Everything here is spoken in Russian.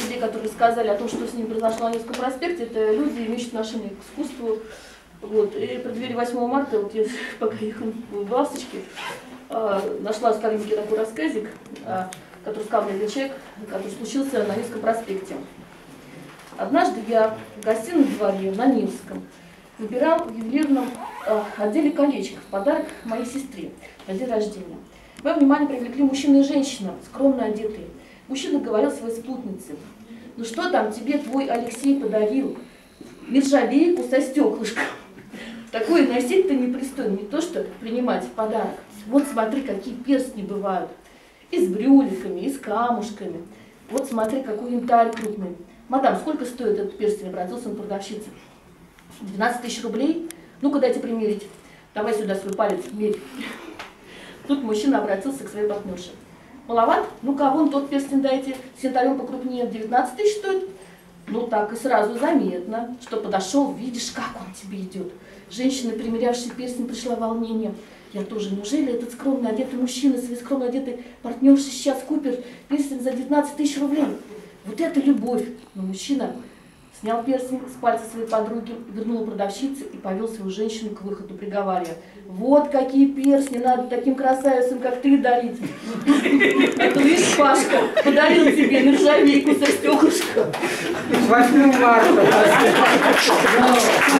людей, которые сказали о том, что с ними произошло на Невском проспекте, это люди, имеющие отношение к искусству. Вот. И преддверии 8 марта, вот я пока ехала в «Ласточке», э, нашла в Сталинке такой рассказик, э, который сказал мне человек, который случился на Невском проспекте. Однажды я в гостином дворе на Невском выбирал в ювелирном э, отделе колечко в подарок моей сестре на день рождения. Мое внимание привлекли мужчина и женщина, скромно одетые. Мужчина говорил своей спутнице, ну что там тебе твой Алексей подарил? Нержавейку со стеклышком. Такое носить-то непристойно, не то что принимать в подарок. Вот смотри, какие перстни бывают. И с брюликами, и с камушками. Вот смотри, какой янтарь крупный. Мадам, сколько стоит этот перстень? Обратился он к продавщице. 12 тысяч рублей? Ну-ка дайте примерить. Давай сюда свой палец, мерь. Тут мужчина обратился к своей партнерше. Маловат? Ну-ка, вон тот перстень дайте, с янтарем покрупнее, 19 тысяч стоит. Ну так и сразу заметно, что подошел, видишь, как он тебе идет. Женщина, примерявшая перстень, пришла в волнение. Я тоже, неужели этот скромно одетый мужчина, своей скромно одетой партнерши сейчас купит перстень за 19 тысяч рублей? Вот это любовь. Но мужчина снял перстень с пальца своей подруги, вернул продавщице и повел свою женщину к выходу, приговаривая, вот какие перстни надо таким красавицам, как ты, дарить. Это видишь, Пашка, подарил тебе нержавейку со стеклышком. С 8 марта.